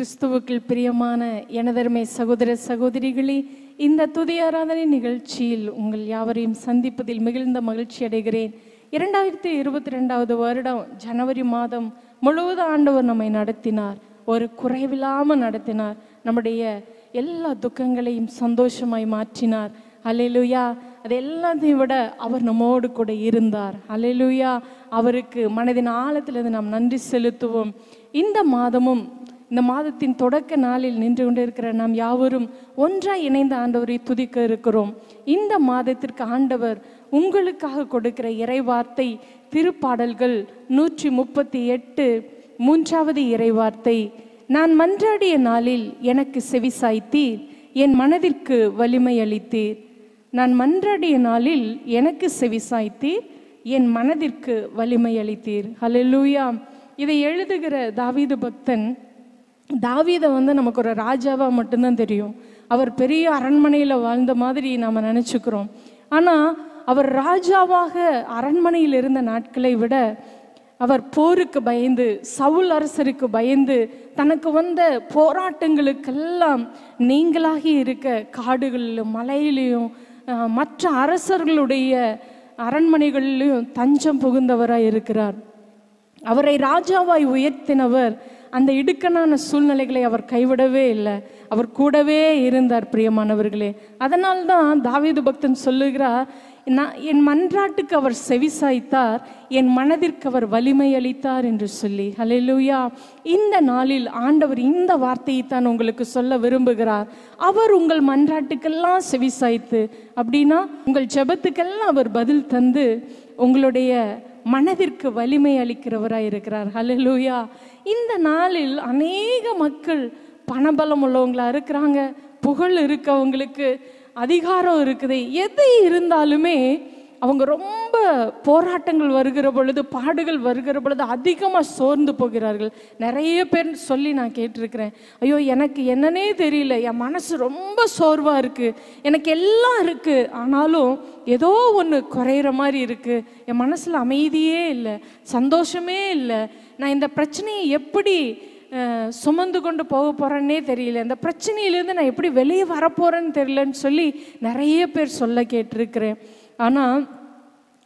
கிறிஸ்துவுக்குள் பிரியமான எனதருமை சகோதர சகோதரிகளே இந்த துதி ஆராதனை நிகழ்ச்சியில் உங்கள் யாவரையும் சந்திப்பதில் மிகுந்த மகிழ்ச்சி அடைகிறேன். இரண்டாயிரத்தி இருபத்தி ரெண்டாவது வருடம் ஜனவரி மாதம் முழுவதும் ஆண்டவர் நம்மை நடத்தினார். ஒரு குறைவில்லாமல் நடத்தினார். நம்முடைய எல்லா துக்கங்களையும் சந்தோஷமாய் மாற்றினார். அலையிலுயா அது எல்லாத்தையும் விட அவர் நம்மோடு கூட இருந்தார். அலையிலுயா அவருக்கு மனதின் ஆழத்திலிருந்து நாம் நன்றி செலுத்துவோம். இந்த மாதமும் இந்த மாதத்தின் தொடக்க நாளில் நின்று கொண்டிருக்கிற நாம் யாவரும் ஒன்றாய் இணைந்த ஆண்டவரை துதிக்க இருக்கிறோம். இந்த மாதத்திற்கு ஆண்டவர் உங்களுக்காக கொடுக்கிற இறைவார்த்தை திருப்பாடல்கள் நூற்றி முப்பத்தி எட்டு மூன்றாவது இறைவார்த்தை. நான் மன்றாடிய நாளில் எனக்கு செவிசாய்த்தீர் என் மனதிற்கு வலிமை அளித்தீர். நான் மன்றாடிய நாளில் எனக்கு செவிசாய்த்தீர் என் மனதிற்கு வலிமை அளித்தீர். ஹalleluya. இதை எழுதுகிற தாவீது பக்தன் தாவீதை வந்து நமக்கு ஒரு ராஜாவாக மட்டும்தான் தெரியும். அவர் பெரிய அரண்மனையில் வாழ்ந்த மாதிரி நாம் நினச்சிக்கிறோம். ஆனால் அவர் ராஜாவாக அரண்மனையில் இருந்த நாட்களை விட அவர் போருக்கு பயந்து சவுல் அரசருக்கு பயந்து தனக்கு வந்த போராட்டங்களுக்கெல்லாம் நீங்களாகி இருக்க காடுகளிலும் மலையிலையும் மற்ற அரசர்களுடைய அரண்மனைகளிலும் தஞ்சம் புகுந்தவராய் இருக்கிறார். அவரை ராஜாவாய் உயர்த்தினவர் அந்த இடுக்கணான சூழ்நிலைகளை அவர் கைவிடவே இல்லை. அவர் கூடவே இருந்தார் பிரியமானவர்களே. அதனால்தான் தாவீது பக்தன் சொல்லுகிறார் நான் என் மன்றாட்டுக்கு அவர் செவிசாய்த்தார் என் மனதிற்கு அவர் வலிமை அளித்தார் என்று சொல்லி. ஹலெலுயா இந்த நாளில் ஆண்டவர் இந்த வார்த்தையை தான் உங்களுக்கு சொல்ல விரும்புகிறார். அவர் உங்கள் மன்றாட்டுக்கெல்லாம் செவிசாய்த்து அப்படின்னா உங்கள் ஜெபத்துக்கெல்லாம் அவர் பதில் தந்து உங்களுடைய மனதிற்கு வலிமை அளிக்கிறவராக இருக்கிறார். ஹலலூயா இந்த நாளில் அநேக மக்கள் பணபலம் உள்ளவங்களா இருக்கிறாங்க. புகழ் இருக்கவங்களுக்கு அதிகாரம் இருக்குது. எது இருந்தாலுமே அவங்க ரொம்ப போராட்டங்கள் வருகிற பொழுது பாடுகள் வருகிற பொழுது அதிகமாக சோர்ந்து போகிறார்கள். நிறைய பேர் சொல்லி நான் கேட்டிருக்கிறேன். ஐயோ எனக்கு என்னன்னே தெரியல. என் மனசு ரொம்ப சோர்வாக இருக்குது எனக்கு எல்லாம் இருக்குது ஆனாலும் ஏதோ ஒன்று குறையிற மாதிரி இருக்குது என் மனசில் அமைதியே இல்லை. சந்தோஷமே இல்லை. நான் இந்த பிரச்சனையை எப்படி சுமந்து கொண்டு போக போகிறேன்னே தெரியல. இந்த பிரச்சனையிலேருந்து நான் எப்படி வெளியே வரப்போகிறேன்னு தெரியலன்னு சொல்லி நிறைய பேர் சொல்ல கேட்டிருக்கிறேன். ஆனால்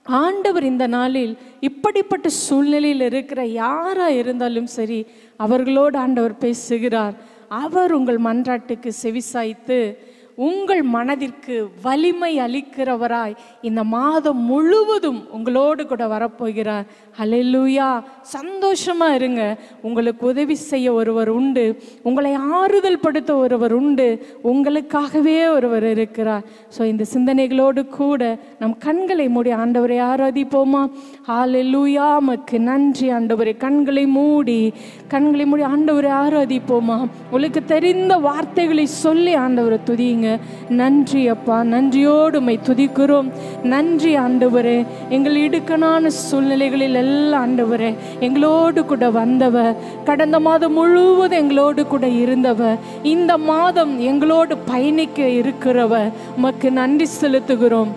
ஆண்டவர் இந்த நாளில் இப்படிப்பட்ட சூழ்நிலையில் இருக்கிற யாராக இருந்தாலும் சரி அவர்களோடு ஆண்டவர் பேசுகிறார். அவர் உங்கள் மன்றாட்டுக்கு செவிசாய்த்து உங்கள் மனதிற்கு வலிமை அளிக்கிறவராய் இந்த மாதம் முழுவதும் உங்களோடு கூட வரப்போகிறார். ஹalleluya. சந்தோஷமா இருங்க. உங்களுக்கு உதவி செய்ய ஒருவர் உண்டு. உங்களை ஆறுதல் படுத்த ஒருவர் உண்டு. உங்களுக்காகவே ஒருவர் இருக்கிறார். ஸோ இந்த சிந்தனைகளோடு கூட நம் கண்களை மூடி ஆண்டவரை ஆராதிப்போமா? ஹalleluya மக்கு நன்றி. ஆண்டவரை கண்களை மூடி கண்களை மூடி ஆண்டவரை ஆராதிப்போமா? உங்களுக்கு தெரிந்த வார்த்தைகளை சொல்லி ஆண்டவரை துதியுங்க நன்றி அப்பா நன்றியோடு உம்மை துதிக்கிறோம். நன்றி ஆண்டவரே. எங்கள் இடுக்கணான சூழ்நிலைகளில் எல்லாம் ஆண்டவரே எங்களோடு கூட வந்தவ கடந்த மாதம் முழுவதும் எங்களோடு கூட இருந்தவ இந்த மாதம் எங்களோடு பயணிக்க இருக்கிறவ உமக்கு நன்றி செலுத்துகிறோம்.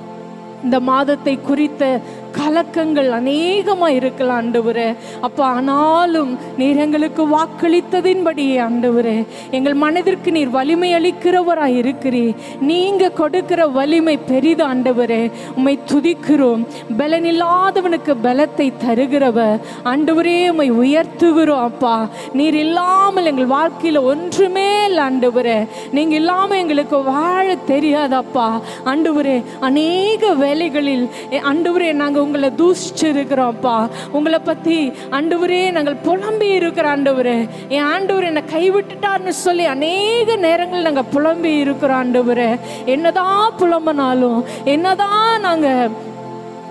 இந்த மாதத்தை குறித்த கலக்கங்கள் அநேகமாக இருக்கலாம் ஆண்டவரே. அப்போ ஆனாலும் நீர் எங்களுக்கு வாக்களித்ததின்படியே ஆண்டவரே. எங்கள் மனதிற்கு நீர் வலிமை அளிக்கிறவராய் இருக்கிறீர். நீங்க கொடுக்கிற வலிமை பெரிது ஆண்டவரே. உம்மை துதிக்கிறோம். பலனில்லாதவனுக்கு பலத்தை தருகிறவர். ஆண்டவரே உம்மை உயர்த்துகிறோம் அப்பா. நீர் இல்லாமல் எங்கள் வாழ்க்கையில் ஒன்றுமே இல்லை ஆண்டவரே. நீங்க இல்லாமல் எங்களுக்கு வாழ தெரியாதப்பா ஆண்டவரே அநேக வேலைகளில் எ- ஆண்டவரே நாங்கள் உங்களை தூஷிச்சிருக்கிறோம்ப்பா. உங்களை பற்றி ஆண்டவரே நாங்கள் புலம்பி இருக்கிற ஆண்டவரே. என் ஆண்டவர் என்னை கைவிட்டுட்டார்னு சொல்லி அநேக நேரங்கள் நாங்கள் புலம்பி இருக்கிறோம் ஆண்டவரே. என்னதான் புலம்பினாலும் என்னதான் நாங்கள்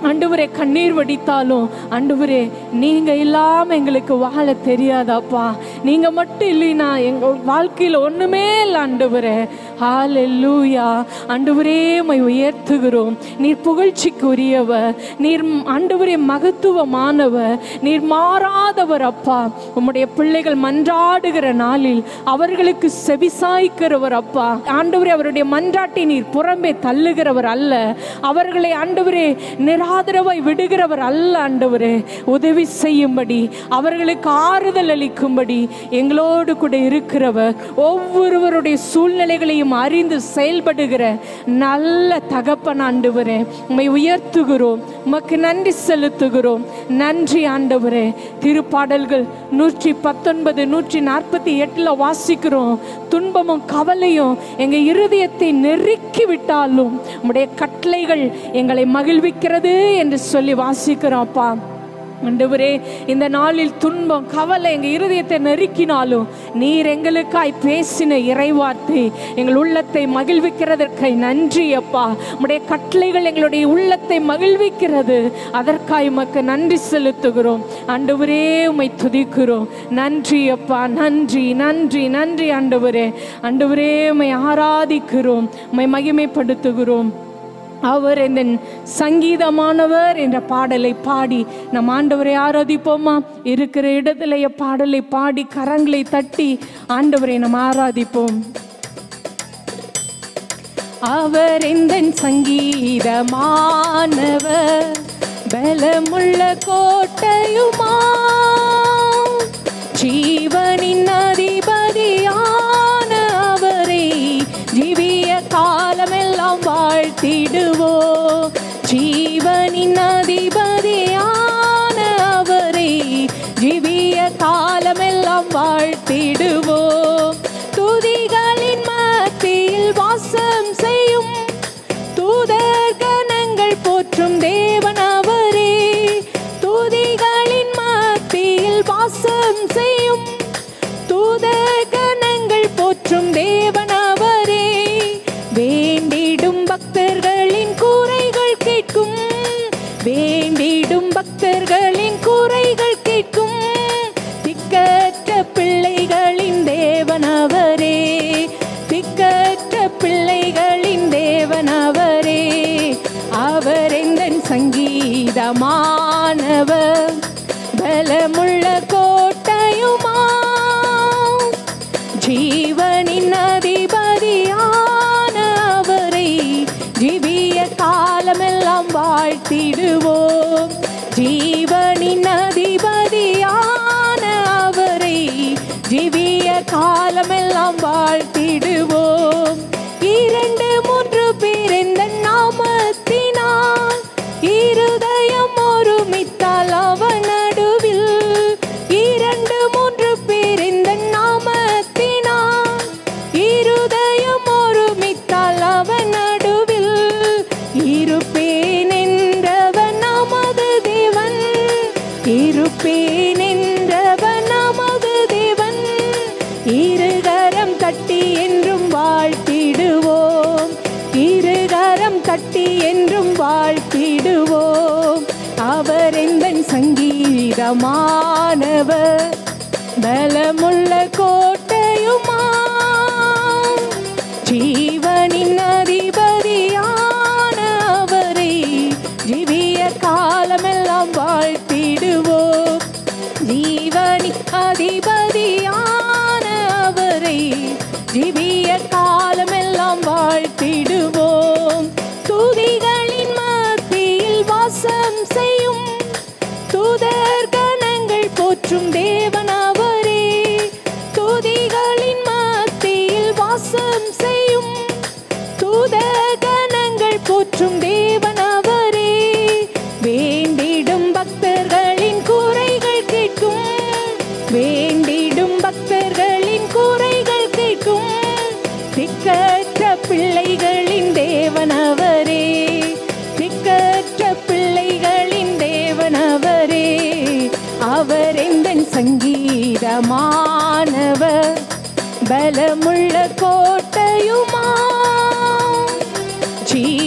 அண்டுவரே கண்ணீர் வடித்தாலும் அண்டுவரே நீங்க இல்லாம எங்களுக்கு வாழ தெரியாதாப்பா. நீங்க மட்டும் இல்லைன்னா எங்க வாழ்க்கையில ஒண்ணுமே இல்லை அண்டுவரே ஹாலெல்லூயா ஆண்டவரே உம்மை உயர்த்துகிறோம். நீர் புகழ்ச்சிக்குரியவர். நீர் ஆண்டவரே மகத்துவமானவர். நீர் மாறாதவர் அப்பா. உம்முடைய பிள்ளைகள் மன்றாடுகிற நாளில் அவர்களுக்கு செவிசாய்க்கிறவர் அப்பா. ஆண்டவரே அவருடைய மன்றாட்டை நீர் புறம்பே தள்ளுகிறவர் அல்ல. அவர்களை ஆண்டவரே நிராதரவாய் விடுகிறவர் அல்ல ஆண்டவரே. உதவி செய்யும்படி அவர்களுக்கு ஆறுதல் அளிக்கும்படி எங்களோடு கூட இருக்கிறவர். ஒவ்வொருவருடைய சூழ்நிலைகளையும் அறிந்து செயல்படுகிற நல்ல தகப்பன் ஆண்டவரே உம்மை உயர்த்துகிறோம் உமக்கு நன்றி செலுத்துகிறோம். நன்றி ஆண்டவரே திருப்பாடல்கள் நூற்றி பத்தொன்பது நூற்றி நாற்பத்தி எட்டில் வாசிக்கிறோம். துன்பமும் கவலையும் எங்கள் இருதயத்தை நெருக்கி விட்டாலும் உடைய கட்டளைகள் எங்களை மகிழ்விக்கிறது என்று சொல்லி வாசிக்கிறோம் அப்பா. ஆண்டவரே இந்த நாளில் துன்பம் கவலை எங்கள் இருதயத்தை நெருக்கினாலும் நீர் எங்களுக்காய் பேசின இறைவார்த்தை எங்கள் உள்ளத்தை மகிழ்விக்கிறதற்கை நன்றி அப்பா. உம்முடைய கட்டளைகள் எங்களுடைய உள்ளத்தை மகிழ்விக்கிறது. அதற்காய் உமக்கு நன்றி செலுத்துகிறோம். ஆண்டவரே உமை துதிக்கிறோம். நன்றி அப்பா நன்றி நன்றி நன்றி ஆண்டவரே. ஆண்டவரே உமை ஆராதிக்கிறோம். உமை மகிமைப்படுத்துகிறோம். அவர் இந்த சங்கீதமானவர் என்ற பாடலை பாடி நம் ஆண்டவரை ஆராதிப்போமா? இருக்கிற இடத்துல பாடலை பாடி கரங்களை தட்டி ஆண்டவரை நாம் ஆராதிப்போம். அவர் இந்த சங்கீதமானவர்? பலமுள்ள கோட்டையுமா? ஜீவனின் அதிபர் நாம் வாழ்த்திடுவோ ஜீவனின் அதிபதியான இருகரம் என்றும் வாழ்த்திடுவோம். அவர் எந்தன் சங்கீதமானவர்? பலமுள்ள கோட்டையுமா ஜீவனின் அதிபதியான அவரை ஜீவிய காலமெல்லாம் வாழ்த்திடுவோம். ஜீவனின் அதிபதியான அவரை ஜீவிய பக்தர்களின் கூரைகள் கேட்கும். வேண்டிடும் பக்தர்களின் கூரைகள் கேட்கும். திக்கற்ற பிள்ளைகளின் தேவன் அவரே. திக்கற்ற பிள்ளைகளின் தேவன் அவரே. அவர் எந்தன் சங்கீதமானவர்? பலமுள்ள கோட்டையுமா? ஜீ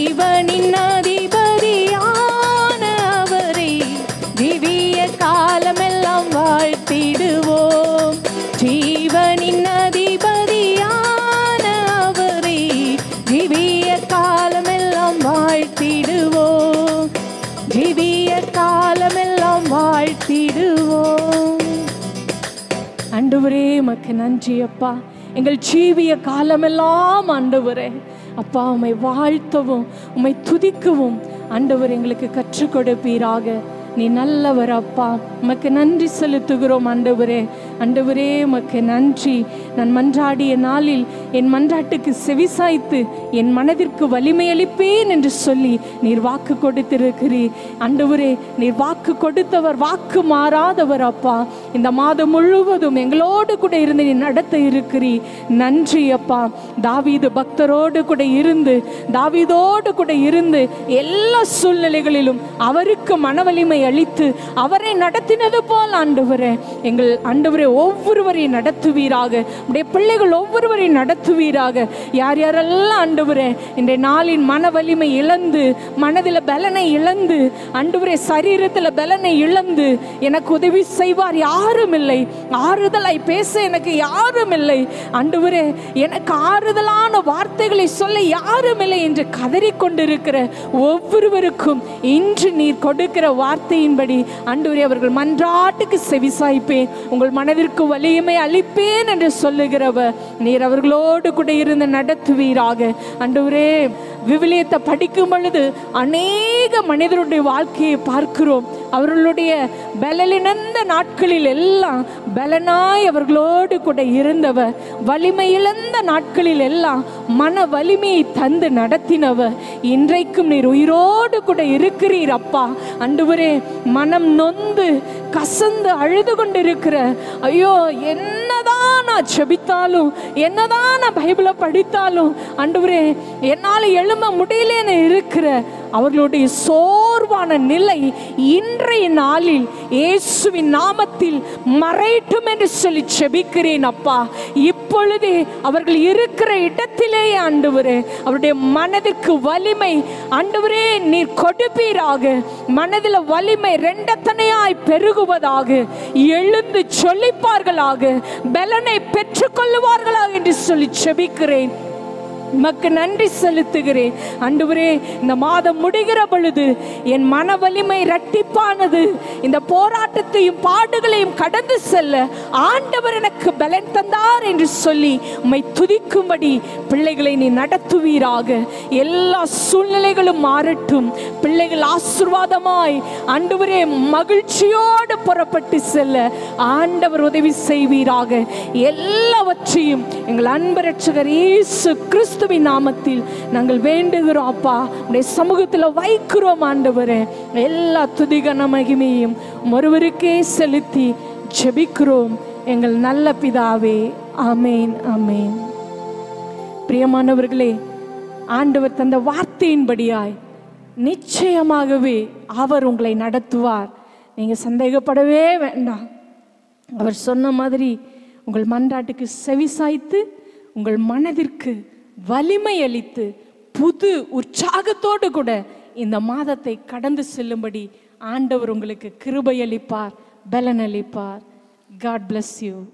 அப்பா எங்கள் ஜீவிய காலமெல்லாம் ஆண்டவரே. அப்பா உம்மை வாழ்த்தவும் உம்மை துதிக்கவும் ஆண்டவர் எங்களுக்கு கற்றுக் கொடுப்பீராக. நீ நல்லவர் அப்பா. உமக்கு நன்றி செலுத்துகிறோம் ஆண்டவரே. அண்டவரே உமக்கு நன்றி. நான் மன்றாடிய நாளில் என் மன்றாட்டுக்கு செவிசாய்த்து என் மனதிற்கு வலிமை அளிப்பேன் என்று சொல்லி நீர் வாக்கு கொடுத்திருக்கிறீர். அண்டவரே நீர் வாக்கு கொடுத்தவர் வாக்கு மாறாதவர் அப்பா. இந்த மாதம் முழுவதும் எங்களோடு கூட இருந்து நீ நடத்த இருக்கிறீ நன்றி அப்பா. தாவீது பக்தரோடு கூட இருந்து தாவீதோடு கூட இருந்து எல்லா சூழ்நிலைகளிலும் அவருக்கு மனவலிமை அளித்து அவரை நடத்தினது போல் ஆண்டவரே எங்கள் ஆண்டவரே ஒவ்வொருவரையும் நடத்துவீராக. உடைய பிள்ளைகள் ஒவ்வொருவரையும் நடத்துவீராக. யார் யாரெல்லாம் ஆண்டவரே இன்றைய நாளின் மன வலிமை இழந்து மனதில் பலனை இழந்து ஆண்டவரே சரீரத்தில் பலனை இழந்து எனக்கு உதவி செய்வார் யாரும் இல்லை ஆறுதலாய் பேச எனக்கு யாரும் இல்லை ஆண்டவரே எனக்கு ஆறுதலான வார்த்தைகளை சொல்ல யாரும் இல்லை என்று கதறிக்கொண்டிருக்கிற ஒவ்வொருவருக்கும் இன்று நீர் கொடுக்கிற வார்த்தையின்படி ஆண்டவரே அவர்கள் மன்றாட்டுக்கு செவிசாய்ப்பேன். உங்கள் மனதிற்கு வலியுமை அளிப்பேன் என்று சொல்லுகிறவர். நீர் அவர்களோடு கூட இருந்து நடத்துவீராக. ஒரே விவிலியத்தை படிக்கும் பொழுது அநேக மனிதருடைய வாழ்க்கையை பார்க்கிறோம். அவர்களுடைய பலலினந்த நாட்களில் எல்லாம் பலனாய் அவர்களோடு கூட இருந்தவர். வலிமையிழந்த நாட்களில் எல்லாம் மன வலிமையை தந்து நடத்தினவர். இன்றைக்கும் நீர் உயிரோடு கூட இருக்கிறீர் அப்பா. அண்டுவரே மனம் நொந்து கசந்து அழுது கொண்டிருக்கிற ஐயோ என்ன என்னதான் நான் செபித்தாலும் என்னதான் நான் பைபிளை படித்தாலும் அன்றுவரே என்னால் எழும்ப முடியலன்னு இருக்கிற அவர்களுடைய சோ சோர்வான நிலை இன்றைய நாளில் இயேசுவின் நாமத்தில் மறையட்டும் என்று சொல்லி செபிக்கிறேன் அப்பா. இப்பொழுதே அவர்கள் இருக்கிற இடத்திலேயே ஆண்டவரே அவருடைய மனதிற்கு வலிமை. ஆண்டவரே நீர் கொடுப்பீராக. மனதில் வலிமை ரெண்டத்தனையாய் பெருகுவதாக. எழுந்து சொல்லிப்பார்களாக. பலனை பெற்றுக்கொள்ளுவார்களாக என்று சொல்லி செபிக்கிறேன். உமக்கு நன்றி செலுத்துகிறேன். அன்றுவரே இந்த மாதம் முடிகிற பொழுது என் மன வலிமை இரட்டிப்பானது. இந்த போராட்டத்தையும் பாடுகளையும் கடந்து செல்ல ஆண்டவர் எனக்கு பலன் தந்தார் என்று சொல்லி உம்மை துதிக்கும்படி பிள்ளைகளை நீ நடத்துவீராக. எல்லா சூழ்நிலைகளும் மாறட்டும். பிள்ளைகள் ஆசிர்வாதமாய் ஆண்டவரே மகிழ்ச்சியோடு புறப்பட்டு செல்ல ஆண்டவர் உதவி செய்வீராக. எல்லாவற்றையும் எங்கள் அன்பு ரட்சகர் இயேசு கிறிஸ்துவின் நாமத்தில் நாங்கள் வேண்டுகிறோம் அப்பா. உடைய சமூகத்தில் வைக்கிறோம் ஆண்டவரே. எல்லா துதிகன மகிமையும் ஒருவருக்கே செலுத்தி ஜெபிக்கிறோம். எங்கள் நல்ல பிதாவே அமேன் அமேன் பிரியமானவர்களே ஆண்டவர் தந்த வார்த்தையின்படியாய் நிச்சயமாகவே அவர் உங்களை நடத்துவார். நீங்கள் சந்தேகப்படவே வேண்டாம். அவர் சொன்ன மாதிரி உங்கள் மன்றாட்டுக்கு செவிசாய்த்து உங்கள் மனதிற்கு வலிமை அளித்து புது உற்சாகத்தோடு கூட இந்த மாதத்தை கடந்து செல்லும்படி ஆண்டவர் உங்களுக்கு கிருபையளிப்பார் பலனளிப்பார் அளிப்பார். God bless you